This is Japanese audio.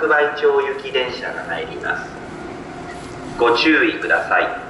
白梅町行き電車が参ります。ご注意ください。